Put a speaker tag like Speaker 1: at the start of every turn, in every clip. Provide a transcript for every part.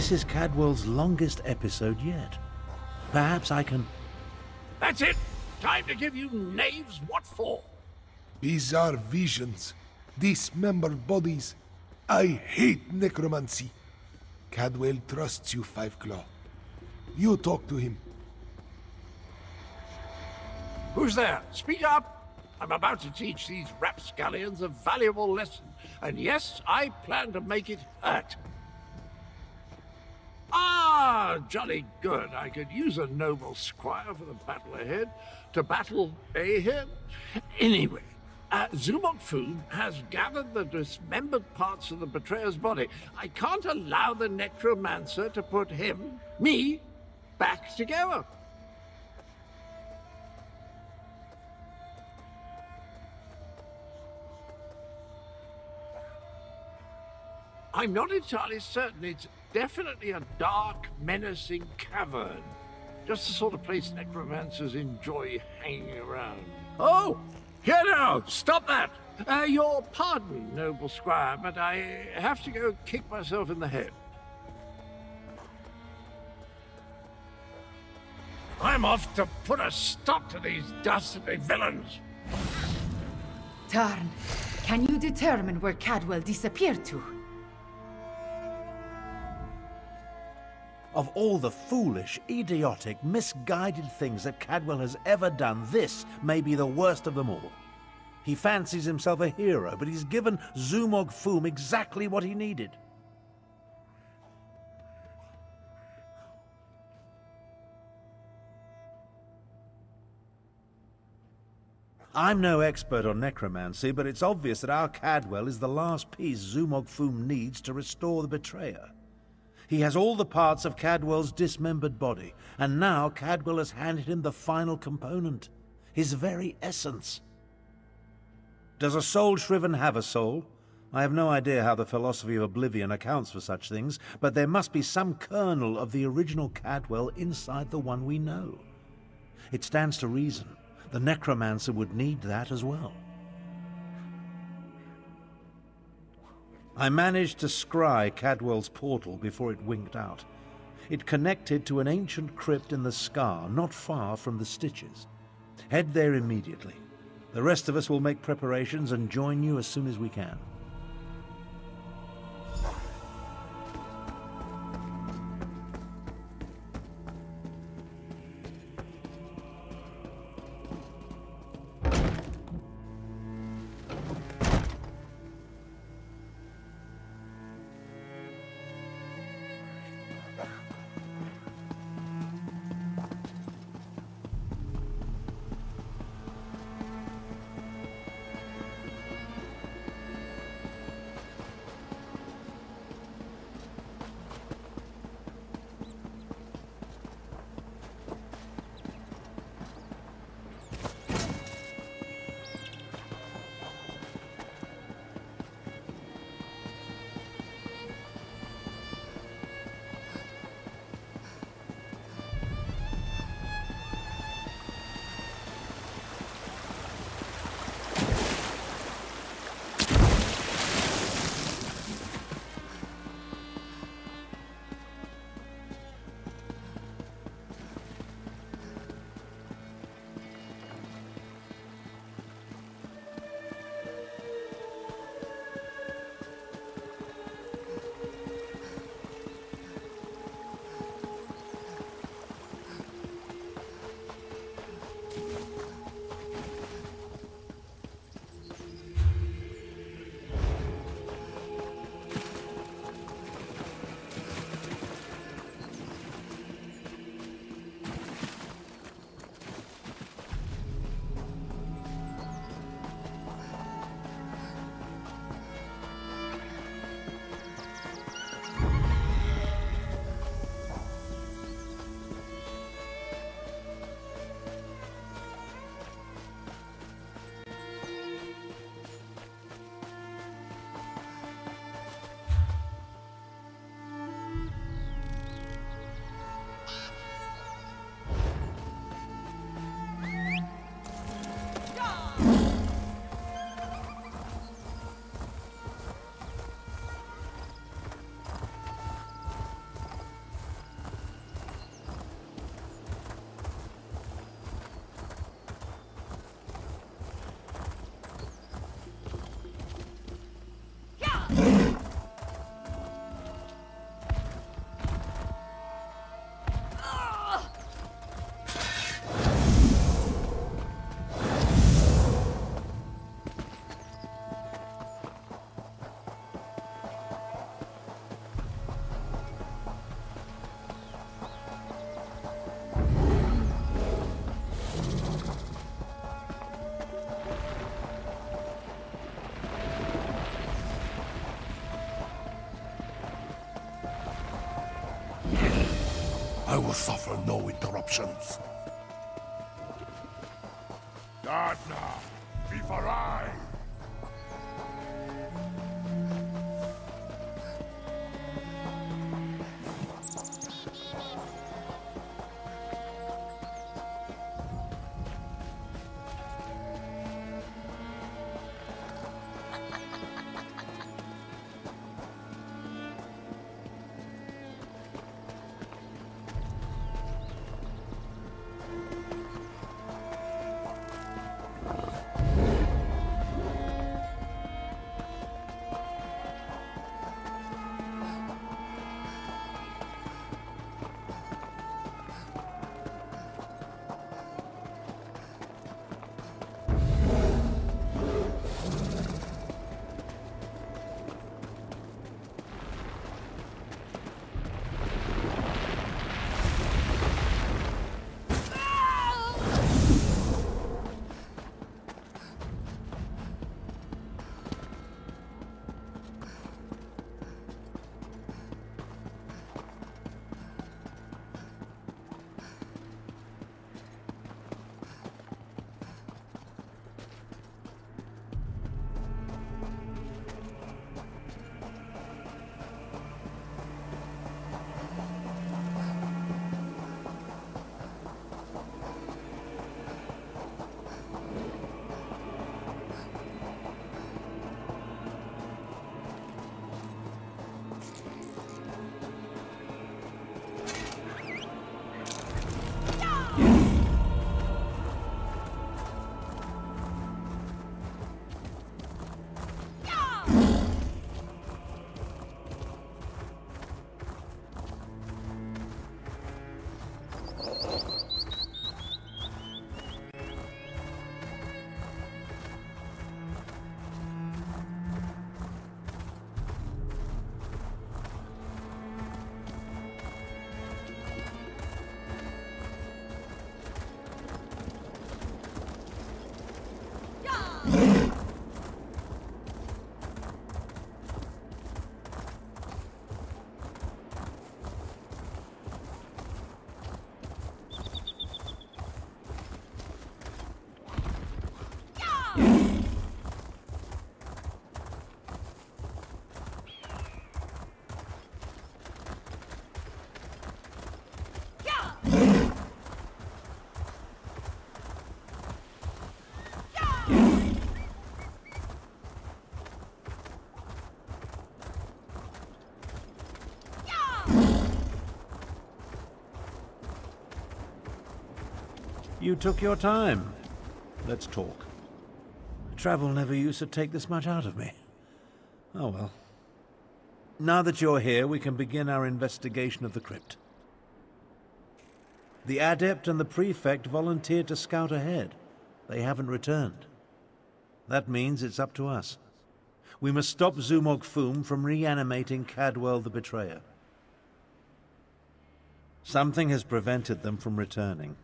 Speaker 1: This is Cadwell's longest episode yet. Perhaps I can...
Speaker 2: That's it! Time to give you knaves what for!
Speaker 3: Bizarre visions. Dismembered bodies. I hate necromancy. Cadwell trusts you, Five Claw. You talk to him.
Speaker 2: Who's there? Speak up! I'm about to teach these rapscallions a valuable lesson, and yes, I plan to make it hurt. Ah, jolly good. I could use a noble squire for the battle ahead. To battle Ahead. Anyway, uh, Zumog has gathered the dismembered parts of the betrayer's body. I can't allow the necromancer to put him, me, back together. I'm not entirely certain. It's definitely a dark, menacing cavern. Just the sort of place necromancers enjoy hanging around. Oh! Here now! Stop that! Uh, your pardon, noble squire, but I have to go kick myself in the head. I'm off to put a stop to these dastardly villains.
Speaker 4: Tharn, can you determine where Cadwell disappeared to?
Speaker 1: Of all the foolish, idiotic, misguided things that Cadwell has ever done, this may be the worst of them all. He fancies himself a hero, but he's given Zumog Phoom exactly what he needed. I'm no expert on necromancy, but it's obvious that our Cadwell is the last piece Zumog Phoom needs to restore the betrayer. He has all the parts of Cadwell's dismembered body, and now Cadwell has handed him the final component, his very essence. Does a soul shriven have a soul? I have no idea how the philosophy of oblivion accounts for such things, but there must be some kernel of the original Cadwell inside the one we know. It stands to reason the necromancer would need that as well. I managed to scry Cadwell's portal before it winked out. It connected to an ancient crypt in the scar, not far from the Stitches. Head there immediately. The rest of us will make preparations and join you as soon as we can.
Speaker 5: Gardner, before
Speaker 1: You took your time. Let's talk. Travel never used to take this much out of me. Oh well. Now that you're here, we can begin our investigation of the crypt. The Adept and the Prefect volunteered to scout ahead. They haven't returned. That means it's up to us. We must stop Zumog Phoom from reanimating Cadwell the Betrayer. Something has prevented them from returning.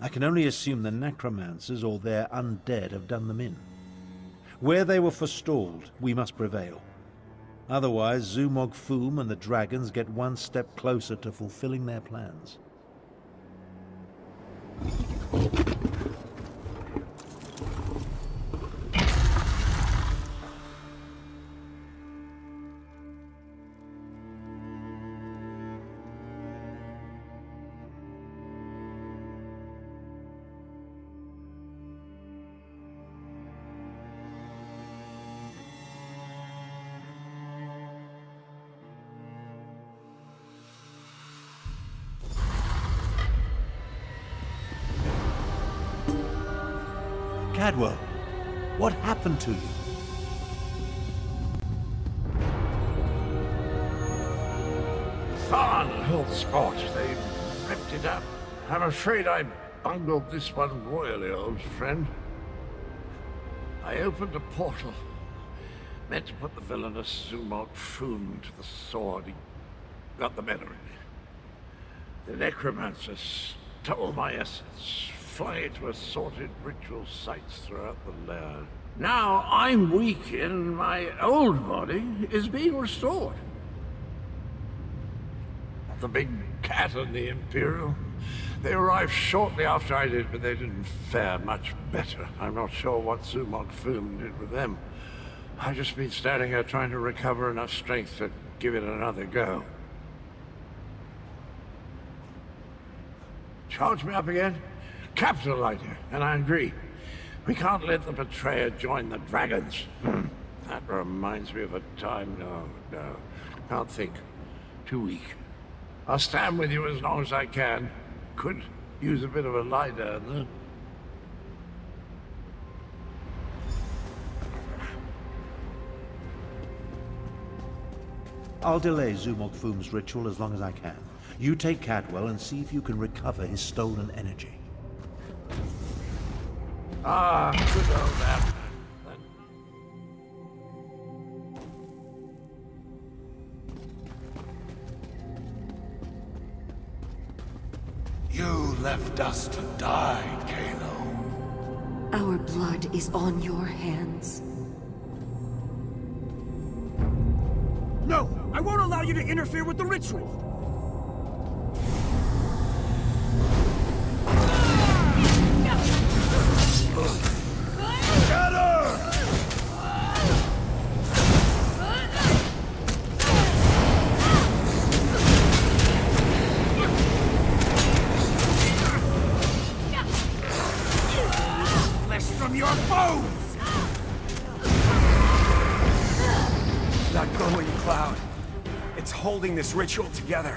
Speaker 1: I can only assume the necromancers or their undead have done them in. Where they were forestalled, we must prevail. Otherwise, Zumog Phoom and the dragons get one step closer to fulfilling their plans. What happened to you?
Speaker 2: Thornhill sport. They ripped it up. I'm afraid I bungled this one royally, old friend. I opened a portal. Meant to put the villainous Zumog Phoom to the sword. He got the better of me. The necromancer stole my essence, fly it to assorted ritual sites throughout the lair. Now I'm weak and my old body is being restored. The big Cat and the Imperial. They arrived shortly after I did, but they didn't fare much better. I'm not sure what Zumog Phoom did with them. I've just been standing here trying to recover enough strength to give it another go. Charge me up again? Capital idea, and I agree. We can't let the betrayer join the dragons. Hmm. that reminds me of a time... No, no. Can't think. Too weak. I'll stand with you as long as I can. Could use a bit of a lie down, though.
Speaker 1: I'll delay Zumog Phoom's ritual as long as I can. You take Cadwell and see if you can recover his stolen energy.
Speaker 2: Ah, good old Abnur.
Speaker 3: You left us to die, Kalo.
Speaker 6: Our blood is on your hands.
Speaker 7: No! I won't allow you to interfere with the ritual! This ritual together.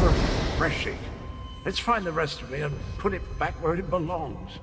Speaker 2: Refreshing. Let's find the rest of me and put it back where it belongs.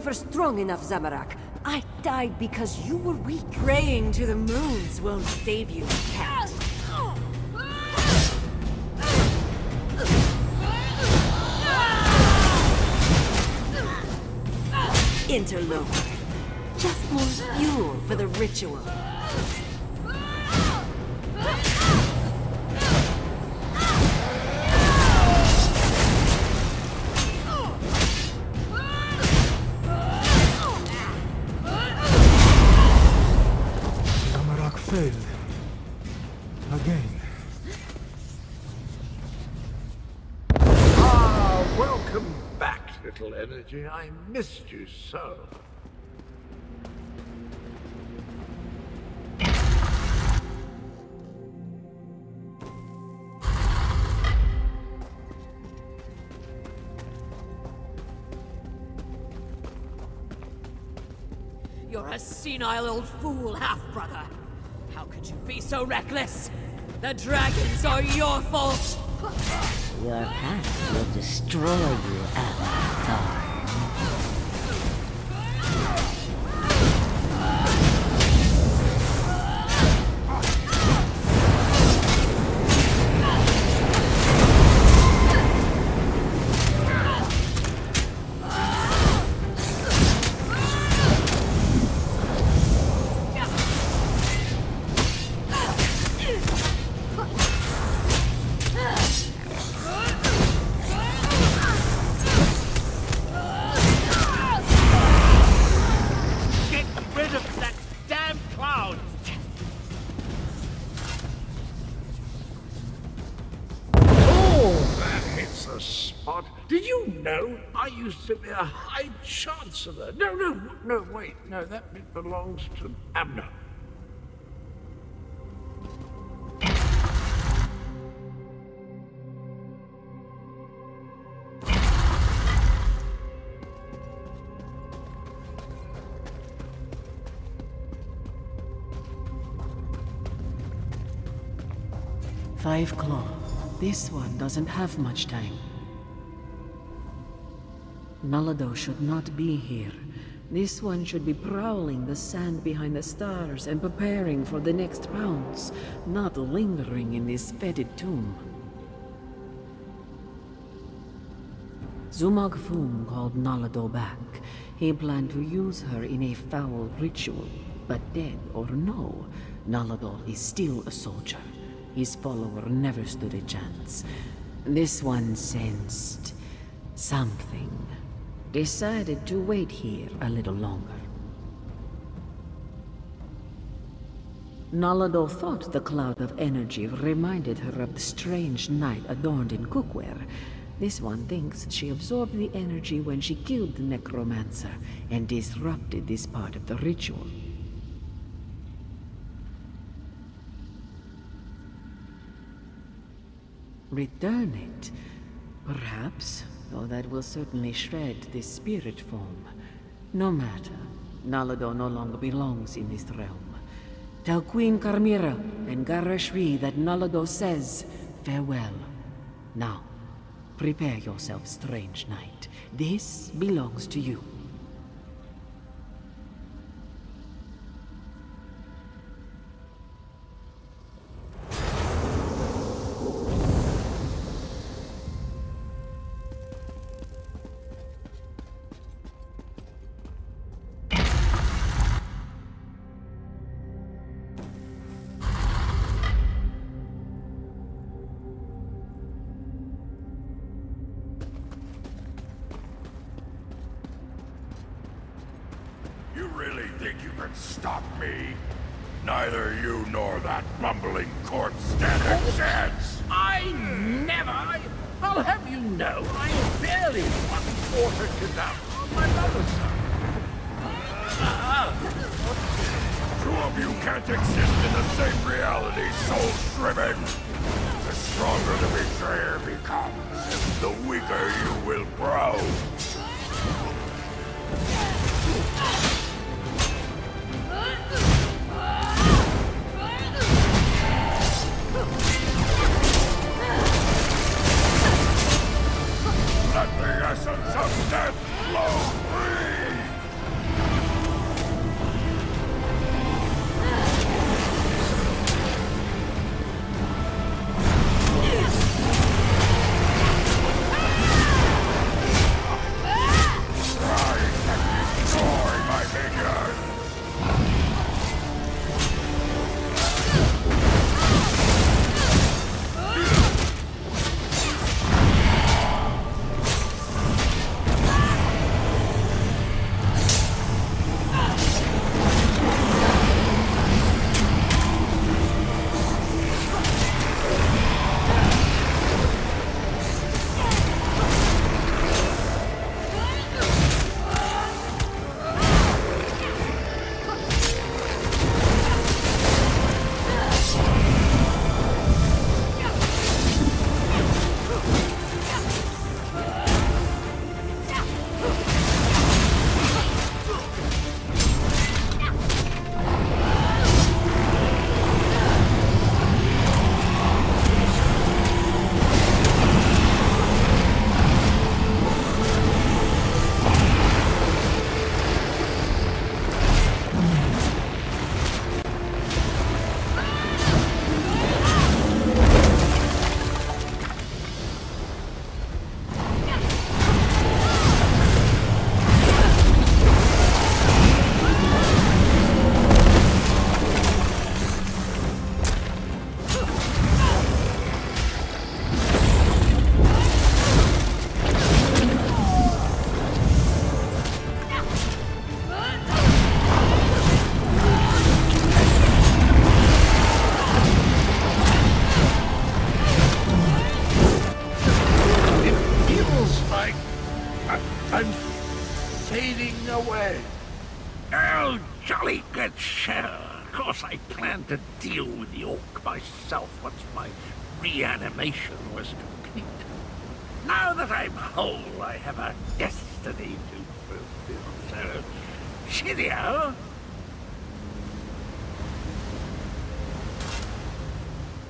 Speaker 6: Never strong enough, Zamarak. I died because you were weak.
Speaker 8: Praying to the moons won't save you, cat. Interloper. Just more fuel for the ritual.
Speaker 2: Little. I missed you so.
Speaker 8: You're a senile old fool, half-brother. How could you be so reckless? The dragons are your fault!
Speaker 9: Your path will destroy you, Avatar.
Speaker 2: No, no, no, wait. No, that bit belongs to Abnur.
Speaker 10: Five Claw. This one doesn't have much time. Nalado should not be here. This one should be prowling the sand behind the stars and preparing for the next pounce, not lingering in this fetid tomb. Zumog Phoom called Nalado back. He planned to use her in a foul ritual, but dead or no, Naladol is still a soldier. His follower never stood a chance. This one sensed something. Decided to wait here a little longer. Nalado thought the cloud of energy reminded her of the strange knight adorned in cookware. This one thinks she absorbed the energy when she killed the necromancer and disrupted this part of the ritual. Return it. Perhaps, though that will certainly shred this spirit form. No matter. Nalado no longer belongs in this realm. Tell Queen Khamira and Gharesh-ri that Nalado says farewell. Now, prepare yourself, strange knight. This belongs to you.
Speaker 5: You can stop me? Neither you nor that bumbling corpse stand a oh, chance!
Speaker 2: I never! I, I'll have you know, I am barely won water to death on my mother's side. Ah.
Speaker 5: Two of you can't exist in the same reality, soul shriven! The stronger the betrayer becomes, the weaker you will grow! The essence of death flow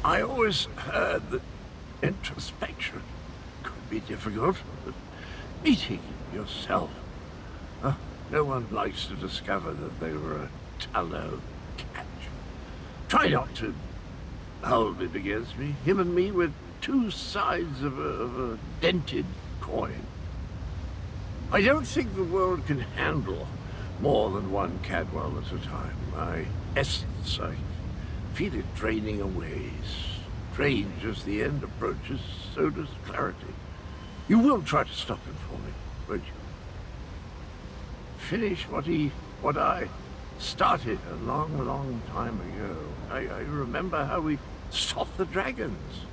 Speaker 2: I always heard that introspection could be difficult, but meeting yourself, uh, no one likes to discover that they were a tallow catch. Try not to hold it against me. Him and me were two sides of a, of a dented coin. I don't think the world can handle more than one Cadwell at a time. My essence, I feel it draining away. Strange as the end approaches, so does clarity. You will try to stop him for me, won't you? Finish what he, what I started a long, long time ago. I, I remember how we stopped the dragons.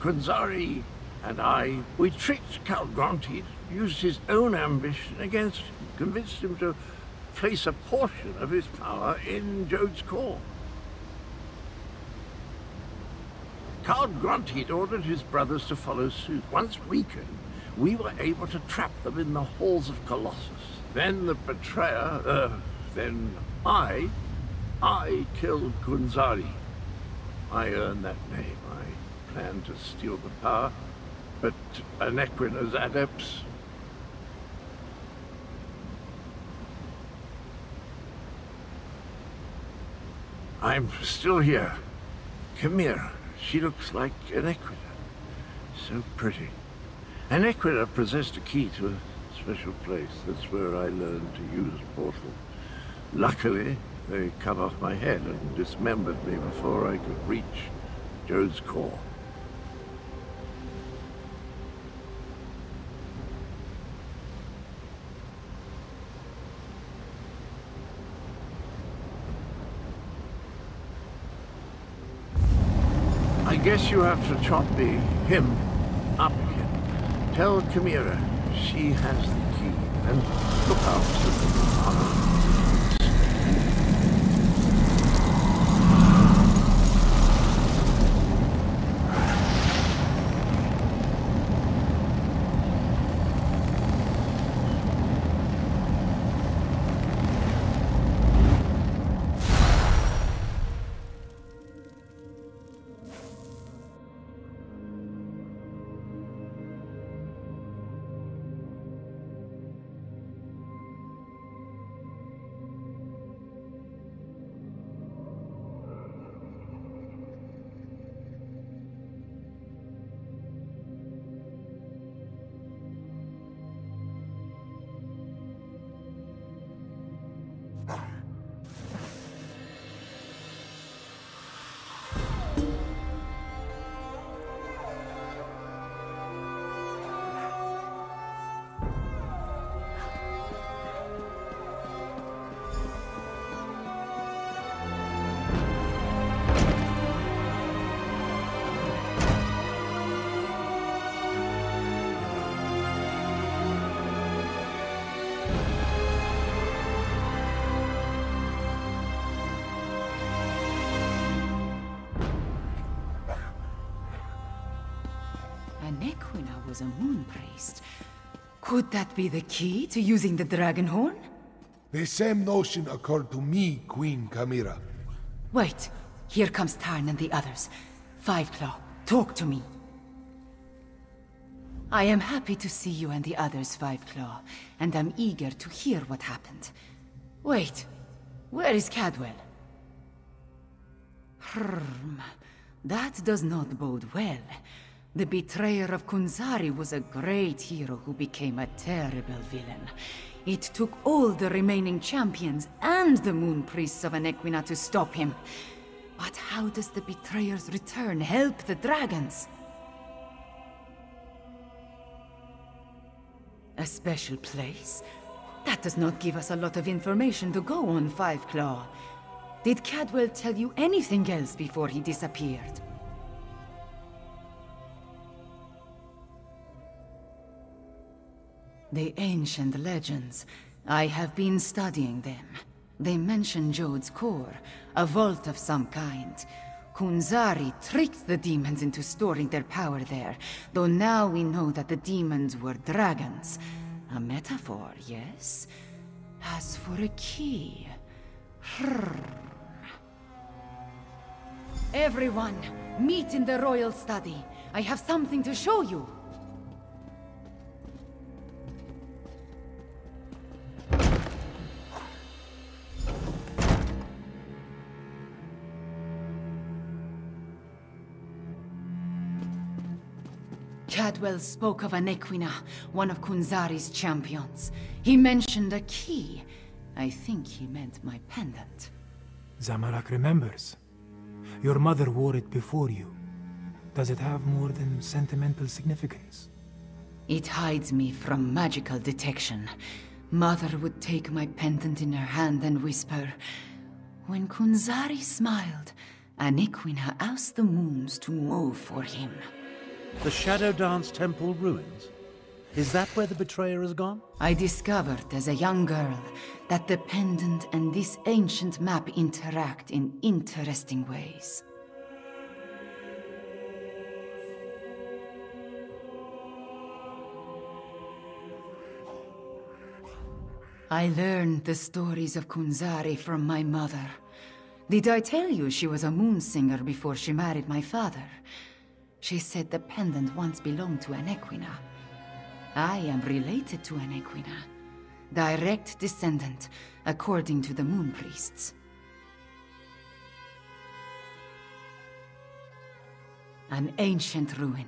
Speaker 2: Khunzar-ri and I, we tricked Kaalgrontiid, used his own ambition against him, convinced him to place a portion of his power in Jode's core. Carl Grantid ordered his brothers to follow suit. Once weakened, we were able to trap them in the halls of Colossus. Then the betrayer, uh, then I, I killed Khunzar-ri. I earned that name. I planned to steal the power, but Anequina's adepts... I'm still here. Khamira. She looks like Anequina. So pretty. Anequina possessed a key to a special place. That's where I learned to use a portal. Luckily, they cut off my head and dismembered me before I could reach Jode's core. I guess you have to chop the him up again. Tell Khamira she has the key and look out the
Speaker 4: Anequina was a moon priest. Could that be the key to using the dragon horn?
Speaker 3: The same notion occurred to me, Queen Khamira.
Speaker 4: Wait, here comes Tharn and the others. Five Claw, talk to me. I am happy to see you and the others, Five Claw, and am eager to hear what happened. Wait, where is Cadwell? Hrm, that does not bode well. The betrayer of Khunzar-ri was a great hero who became a terrible villain. It took all the remaining champions and the moon priests of Anequina to stop him. But how does the betrayer's return help the dragons? A special place? That does not give us a lot of information to go on, Five Claw. Did Cadwell tell you anything else before he disappeared? The ancient legends. I have been studying them. They mention Jode's core, a vault of some kind. Khunzar-ri tricked the demons into storing their power there, though now we know that the demons were dragons. A metaphor, yes? As for a key... Hmm. Everyone, Meet in the royal study. I have something to show you. Cadwell spoke of Anequina, one of Khunzar-ri's champions. He mentioned a key. I think he meant my pendant.
Speaker 11: Zamorak remembers. Your mother wore it before you. Does it have more than sentimental significance?
Speaker 4: It hides me from magical detection. Mother would take my pendant in her hand and whisper, When Khunzar-ri smiled, Anequina asked the moons to move for him.
Speaker 1: The Shadow Dance Temple ruins? Is that where the betrayer has gone?
Speaker 4: I discovered as a young girl that the pendant and this ancient map interact in interesting ways. I learned the stories of Khunzar-ri from my mother. Did I tell you she was a moon singer before she married my father? She said the pendant once belonged to Anequina. I am related to Anequina. Direct descendant, according to the Moon Priests. An ancient ruin.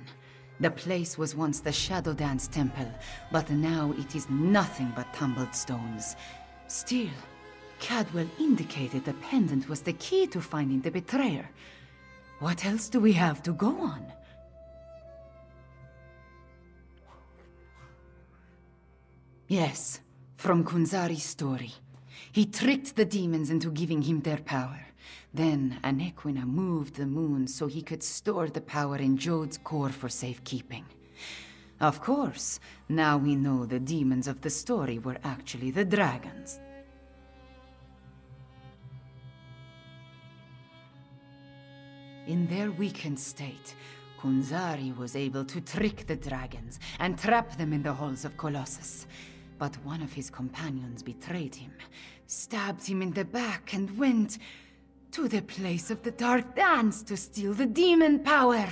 Speaker 4: The place was once the Shadow Dance Temple, but now it is nothing but tumbled stones. Still, Cadwell indicated the pendant was the key to finding the betrayer. What else do we have to go on? Yes, from Khunzar-ri's story. He tricked the demons into giving him their power. Then Anequina moved the moon so he could store the power in Jode's core for safekeeping. Of course, now we know the demons of the story were actually the dragons. In their weakened state, Khunzar-ri was able to trick the dragons and trap them in the halls of Colossus. But one of his companions betrayed him, stabbed him in the back, and went to the place of the Dark Dance to steal the demon power.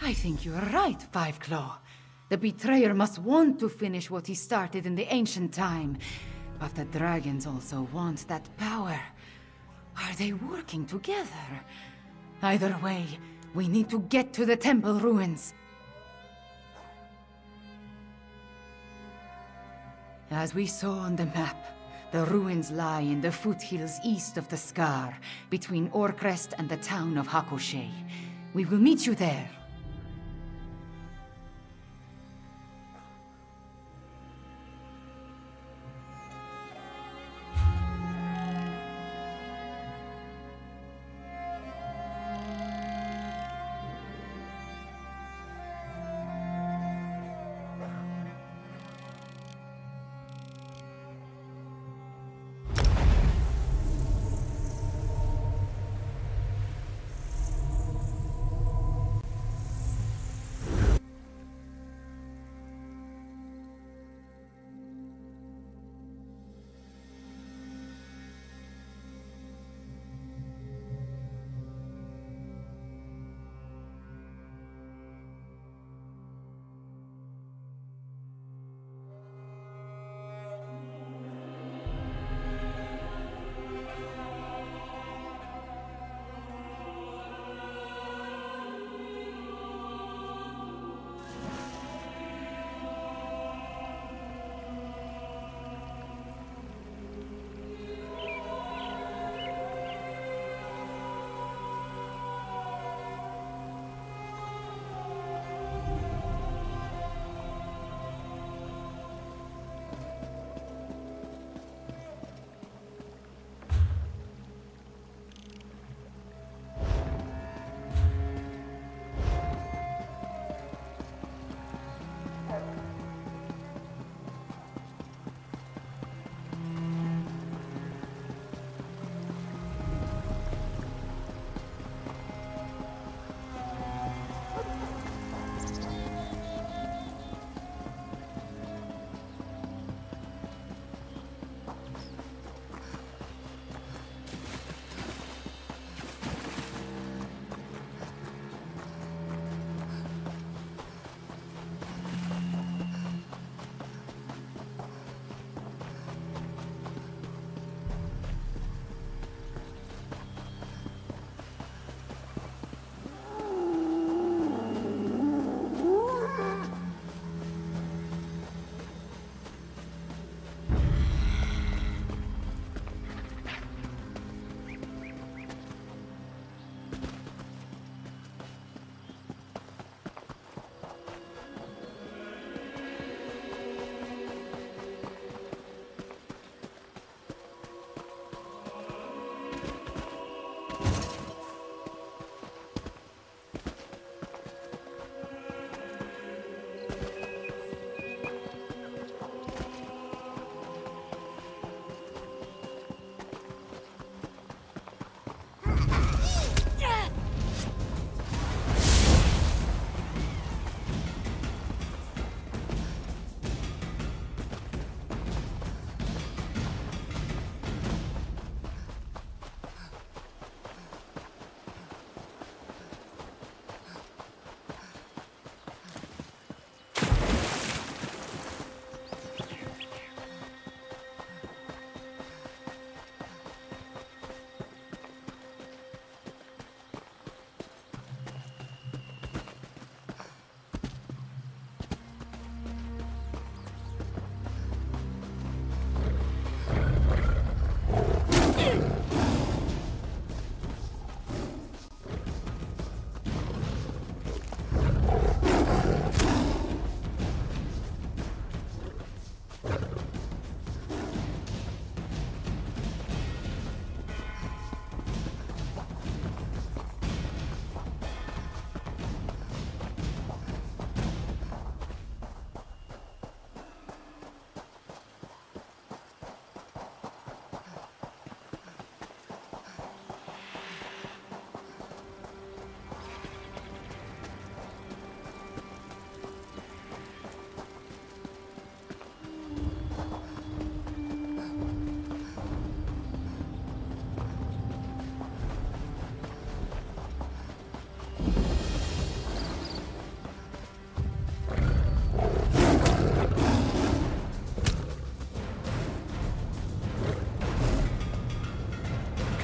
Speaker 4: I think you are right, Five Claw. The betrayer must want to finish what he started in the ancient time. But the dragons also want that power. Are they working together? Either way, we need to get to the temple ruins. As we saw on the map, the ruins lie in the foothills east of the Scar, between Orcrest and the town of Hakoshe. We will meet you there.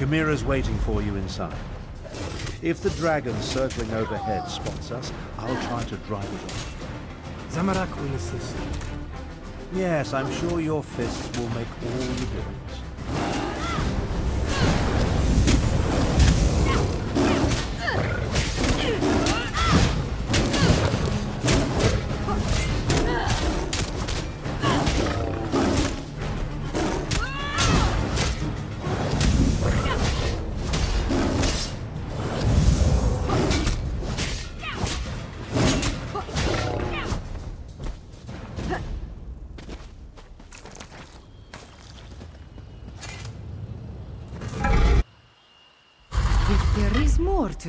Speaker 1: Khamira's waiting for you inside. If the dragon circling overhead spots us, I'll try to drive it off.
Speaker 11: Zamarak will assist.
Speaker 1: Yes, I'm sure your fists will make all the difference.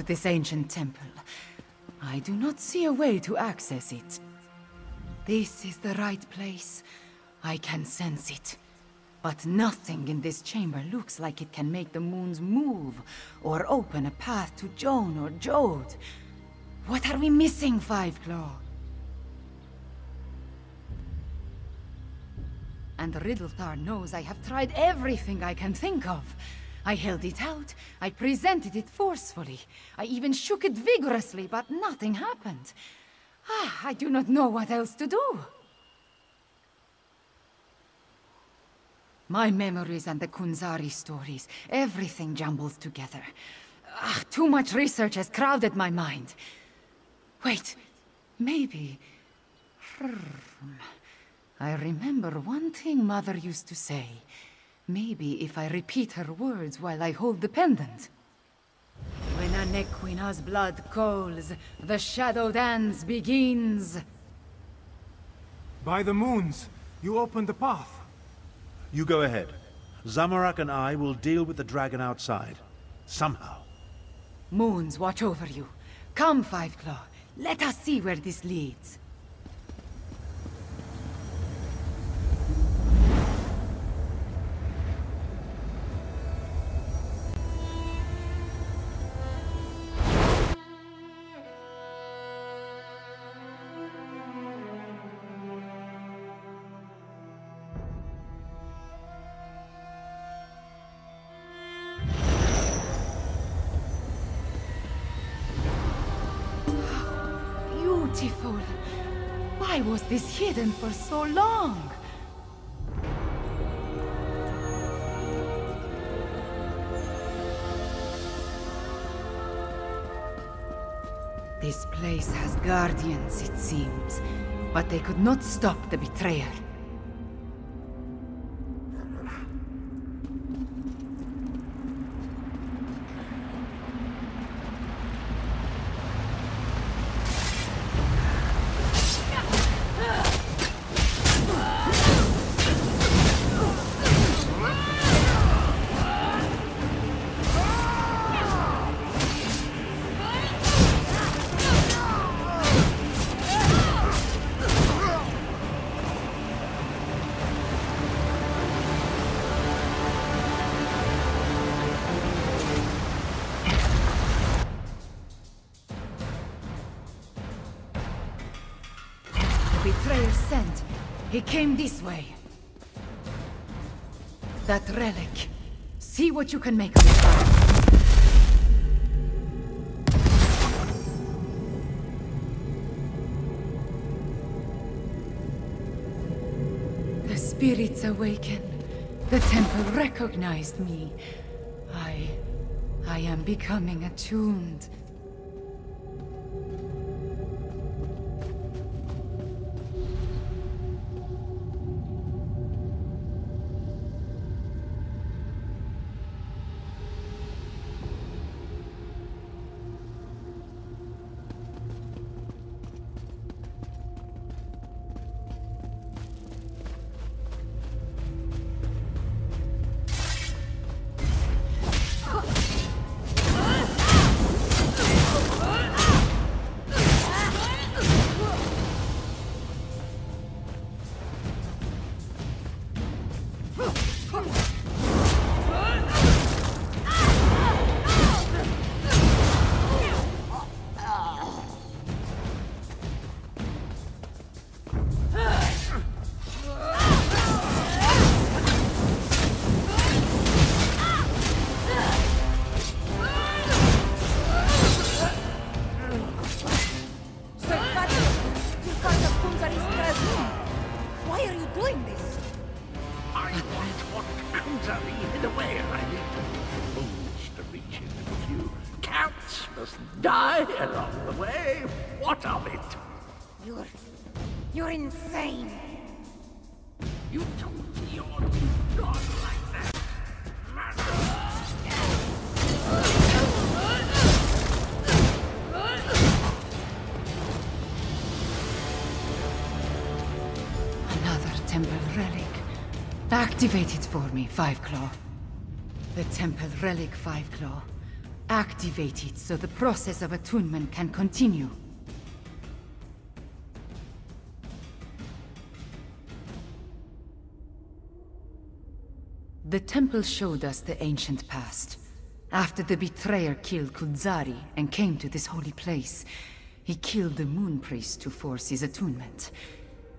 Speaker 4: This ancient temple, I do not see a way to access it. This is the right place. I can sense it. But nothing in this chamber looks like it can make the moons move or open a path to Jone or Jode. What are we missing, Five Claw? And Riddle-Thar knows I have tried everything I can think of. I held it out. I presented it forcefully. I even shook it vigorously, but nothing happened. Ah, I do not know what else to do. My memories and the Khunzar-ri stories, everything jumbles together. Ah, too much research has crowded my mind. Wait, maybe... I remember one thing Mother used to say. Maybe if I repeat her words while I hold the pendant. When Anequina's blood calls, the shadow dance begins.
Speaker 11: By the moons, you opened the path.
Speaker 1: You go ahead. Zamarak and I will deal with the dragon outside. Somehow.
Speaker 4: Moons watch over you. Come, Five Claw. Let us see where this leads. Hidden for so long? This place has guardians, it seems. But they could not stop the betrayer. Came this way. That relic. See what you can make of it. The spirits awaken. The temple recognized me. I... I am becoming attuned. Activate it for me, Five Claw. The temple relic, Five Claw. Activate it so the process of attunement can continue. The temple showed us the ancient past. After the betrayer killed Khunzar-ri and came to this holy place, he killed the moon priest to force his attunement.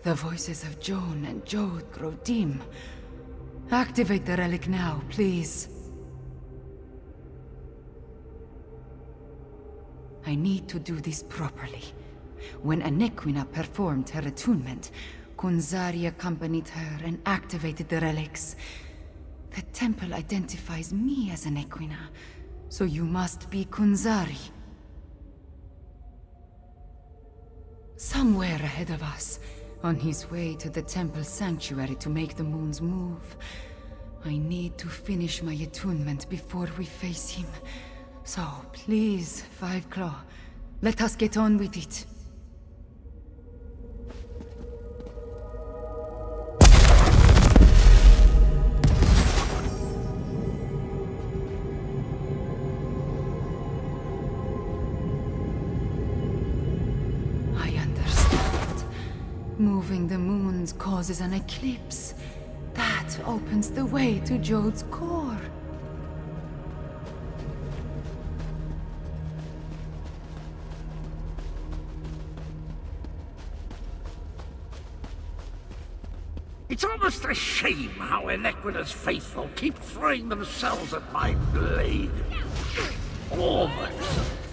Speaker 4: The voices of Jone and Jode grow dim. Activate the relic now, please. I need to do this properly. When Anequina performed her attunement, Khunzar-ri accompanied her and activated the relics. The temple identifies me as Anequina, so you must be Khunzar-ri. Somewhere ahead of us, on his way to the temple sanctuary to make the moons move. I need to finish my attunement before we face him. So, please, Five Claw, let us get on with it. Moving the moons causes an eclipse. That opens the way to Jode's core.
Speaker 2: It's almost a shame how Anequina's faithful keep throwing themselves at my blade. Always.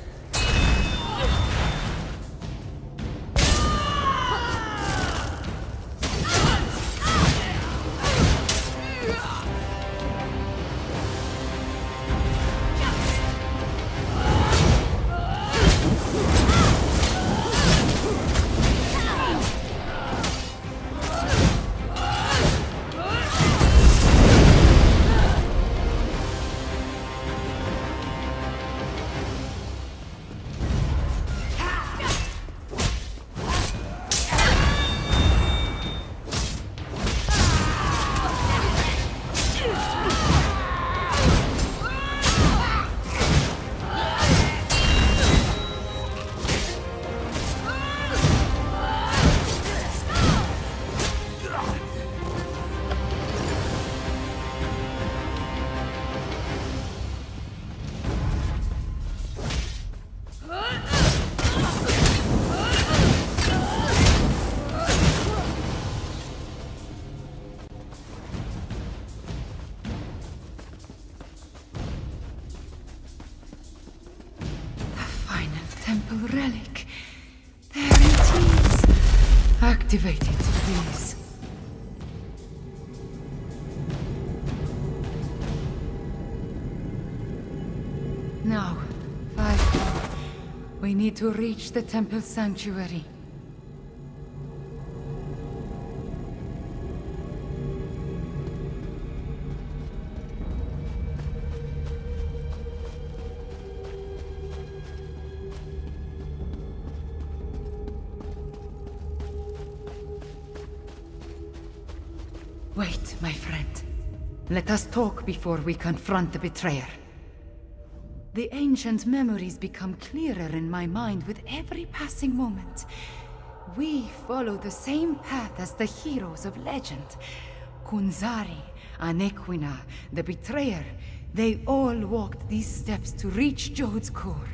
Speaker 4: Need to reach the temple sanctuary. Wait, my friend. Let us talk before we confront the betrayer. The ancient memories become clearer in my mind with every passing moment. We follow the same path as the heroes of legend. Khunzar-ri, Anequina, the betrayer, they all walked these steps to reach Jode's core.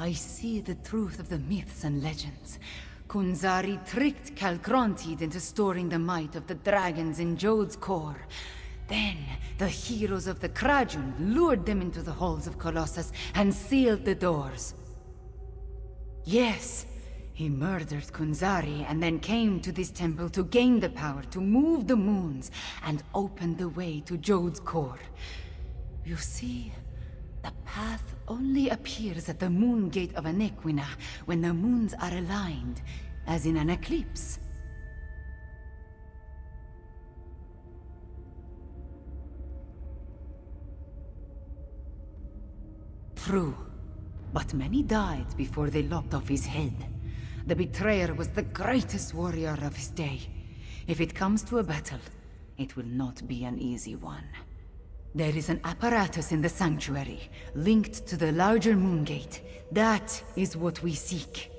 Speaker 4: I see the truth of the myths and legends. Khunzar-ri tricked Kaalgrontiid into storing the might of the dragons in Jode's core. Then, the heroes of the Krajun lured them into the halls of Colossus and sealed the doors. Yes, he murdered Khunzar-ri and then came to this temple to gain the power to move the moons and open the way to Jode's core. You see, the path only appears at the moon gate of Anequina when the moons are aligned, as in an eclipse. True. But many died before they lopped off his head. The Betrayer was the greatest warrior of his day. If it comes to a battle, it will not be an easy one. There is an apparatus in the Sanctuary, linked to the larger Moon Gate. That is what we seek.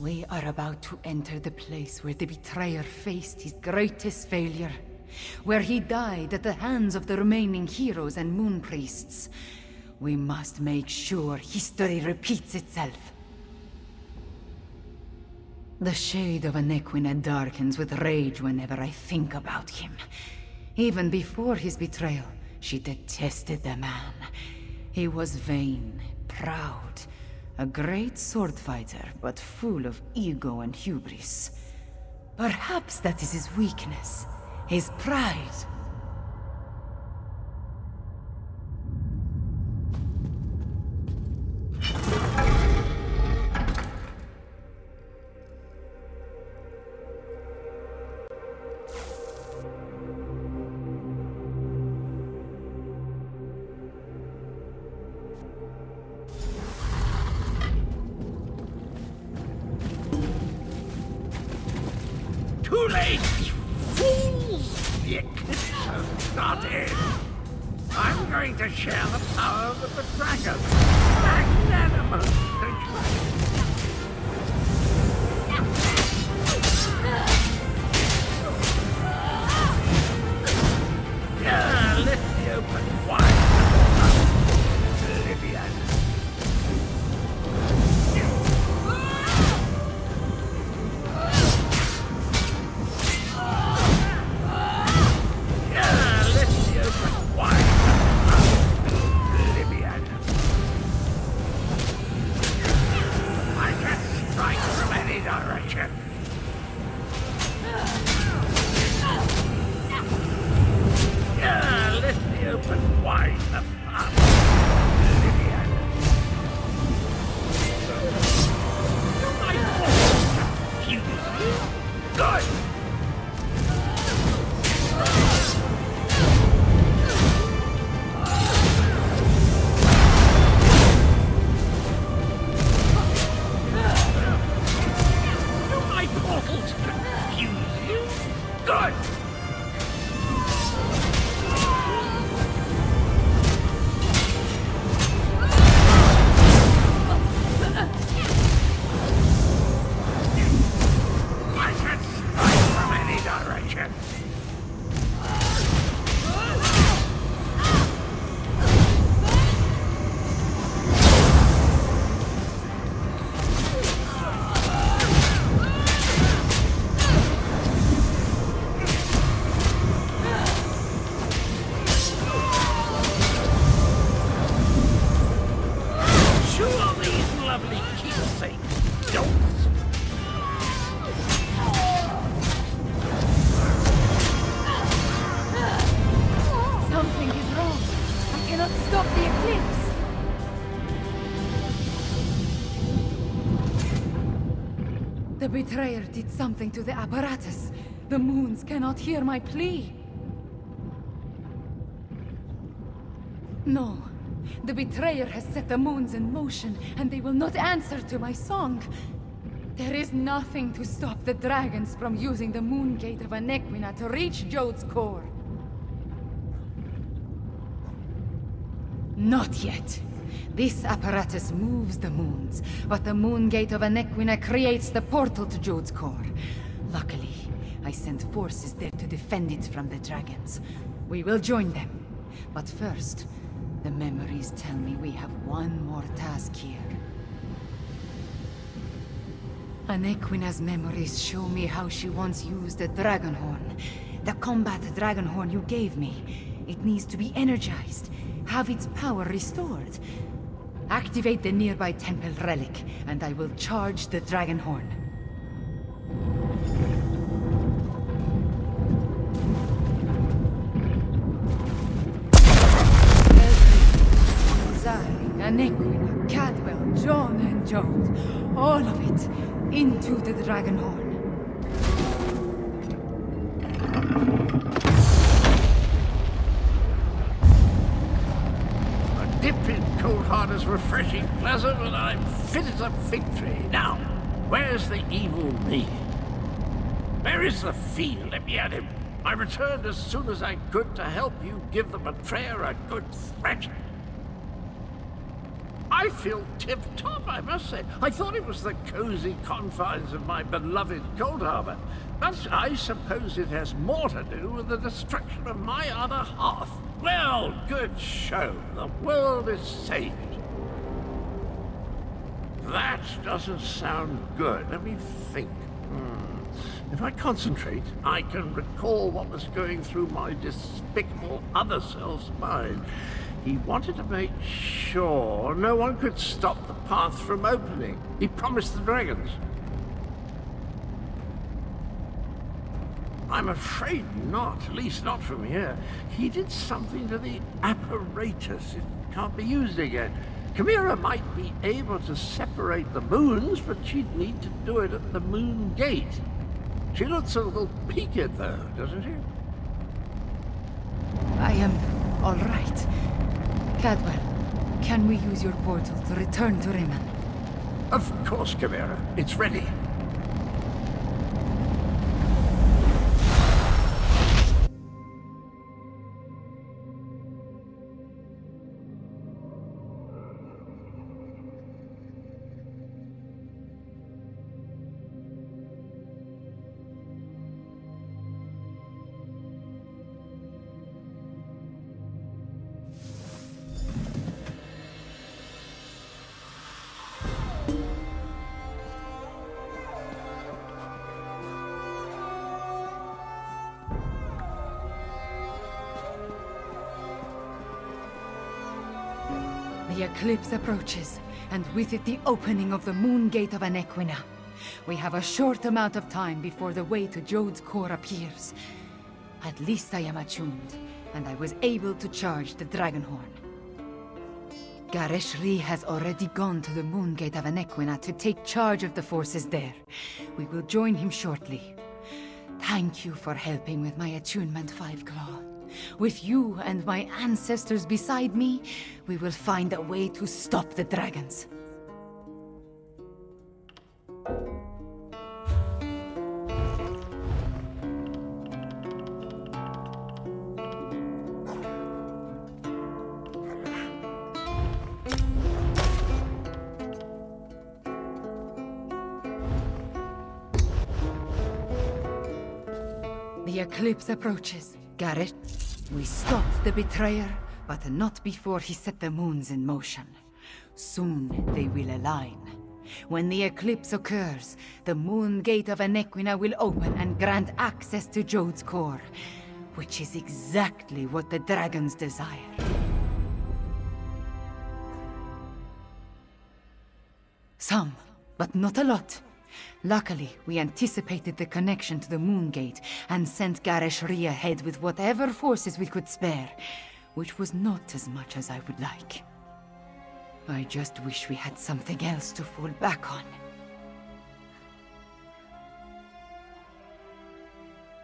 Speaker 4: We are about to enter the place where the Betrayer faced his greatest failure where he died at the hands of the remaining heroes and moon priests. We must make sure history repeats itself. The shade of Anequina darkens with rage whenever I think about him. Even before his betrayal, she detested the man. He was vain, proud, a great sword fighter, but full of ego and hubris. Perhaps that is his weakness his pride. Betrayer did something to the apparatus. The moons cannot hear my plea. No. The betrayer has set the moons in motion, and they will not answer to my song. There is nothing to stop the dragons from using the moon gate of Anequina to reach Jode's core. Not yet. This apparatus moves the moons, but the moon gate of Anequina creates the portal to Jode's core. Luckily, I sent forces there to defend it from the dragons. We will join them. But first, the memories tell me we have one more task here. Anequina's memories show me how she once used the Dragonhorn. The combat Dragonhorn you gave me. It needs to be energized, have its power restored. Activate the nearby temple relic, and I will charge the Dragonhorn. Zari, Anequina, Cadwell, Jone, and Jones. All of it into the Dragonhorn.
Speaker 2: A cold is refreshing, pleasant, and I'm fit as a fig tree. Now, where's the evil me? Where is the fiend? Let me at him. I returned as soon as I could to help you give the betrayer a good thrashing. I feel tip-top, I must say. I thought it was the cozy confines of my beloved Coldharbour. But I suppose it has more to do with the destruction of my other half. Well, good show. The world is saved. That doesn't sound good. Let me think. Hmm. If I concentrate, I can recall what was going through my despicable other self's mind. He wanted to make sure no one could stop the path from opening. He promised the dragons. I'm afraid not, at least not from here. He did something to the apparatus. It can't be used again. Khamira might be able to separate the moons, but she'd need to do it at the moon gate. She looks a little peaked, though, doesn't she?
Speaker 4: I am all right. Cadwell, can we use your portal to return to Rimmen?
Speaker 2: Of course, Khamira. It's ready.
Speaker 4: Eclipse approaches, and with it the opening of the moon gate of Anequina. We have a short amount of time before the way to Jode's core appears. At least I am attuned, and I was able to charge the Dragonhorn. Gharesh-ri has already gone to the moon gate of Anequina to take charge of the forces there. We will join him shortly. Thank you for helping with my attunement, Five Claw. With you and my ancestors beside me, we will find a way to stop the dragons. The eclipse approaches. Garrett, we stopped the betrayer, but not before he set the moons in motion. Soon they will align. When the eclipse occurs, the moon gate of Anequina will open and grant access to Jode's core, which is exactly what the dragons desire. Some, but not a lot. Luckily, we anticipated the connection to the Moon Gate and sent Gharesh-ri ahead with whatever forces we could spare, which was not as much as I would like. I just wish we had something else to fall back on.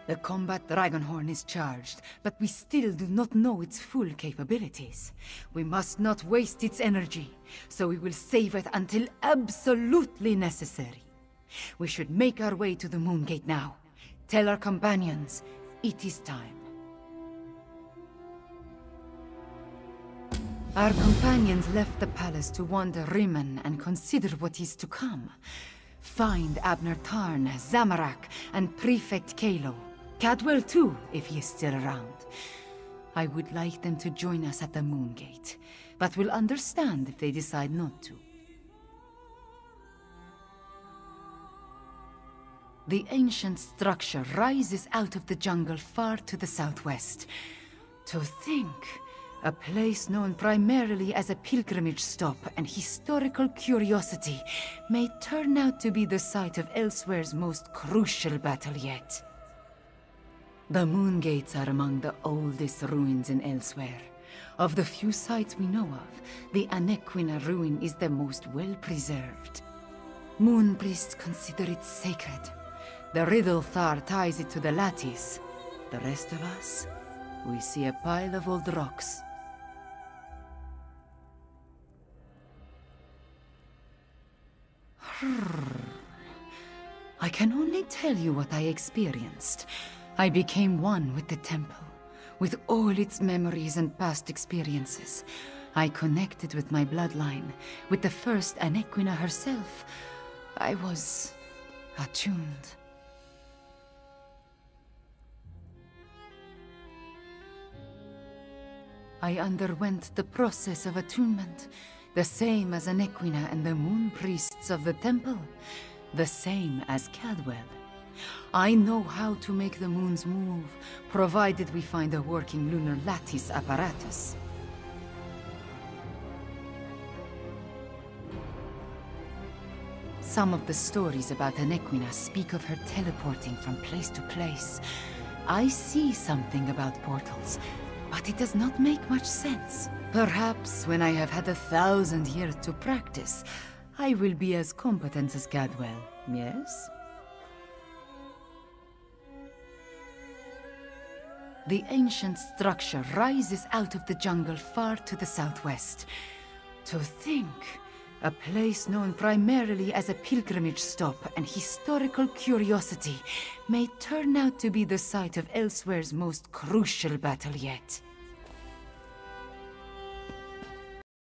Speaker 4: The combat Dragonhorn is charged, but we still do not know its full capabilities. We must not waste its energy, so we will save it until absolutely necessary. We should make our way to the Moon Gate now. Tell our companions, it is time. Our companions left the palace to wander Rimmen and consider what is to come. Find Abnur Tharn, Zamarak, and Prefect Calo. Cadwell too, if he is still around. I would like them to join us at the Moon Gate, but will understand if they decide not to. The ancient structure rises out of the jungle far to the southwest. To think, a place known primarily as a pilgrimage stop and historical curiosity may turn out to be the site of Elsweyr's most crucial battle yet. The Moon Gates are among the oldest ruins in Elsweyr. Of the few sites we know of, the Anequina ruin is the most well preserved. Moon priests consider it sacred. The Riddle-Thar ties it to the lattice. The rest of us, we see a pile of old rocks. I can only tell you what I experienced. I became one with the temple, with all its memories and past experiences. I connected with my bloodline, with the first Anequina herself. I was attuned. I underwent the process of attunement, the same as Anequina and the moon priests of the temple, the same as Cadwell. I know how to make the moons move, provided we find a working lunar lattice apparatus. Some of the stories about Anequina speak of her teleporting from place to place. I see something about portals, but it does not make much sense. Perhaps when I have had a thousand years to practice, I will be as competent as Cadwell, yes? The ancient structure rises out of the jungle far to the southwest. To think, a place known primarily as a pilgrimage stop and historical curiosity may turn out to be the site of Elsweyr's most crucial battle yet.